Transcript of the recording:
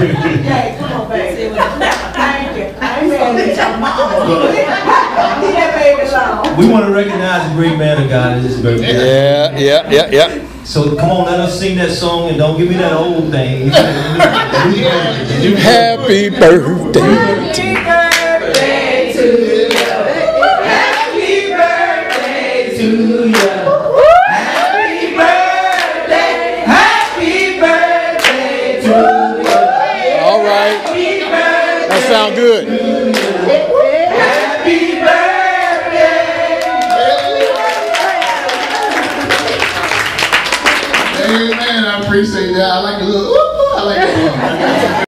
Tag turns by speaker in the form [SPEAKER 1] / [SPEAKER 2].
[SPEAKER 1] Hey, come on, baby. Thank you. I ain't mad at your mama. Leave that baby alone.
[SPEAKER 2] We want to recognize the great man of God in his birthday.
[SPEAKER 3] Yeah, yeah, yeah, yeah.
[SPEAKER 2] So come on, let us sing that song and don't give me that old thing.
[SPEAKER 3] Happy birthday.
[SPEAKER 1] Happy birthday to you. Happy birthday to you.
[SPEAKER 3] All right. That sound good.
[SPEAKER 1] Happy birthday.
[SPEAKER 4] Amen. I appreciate that. I like a little.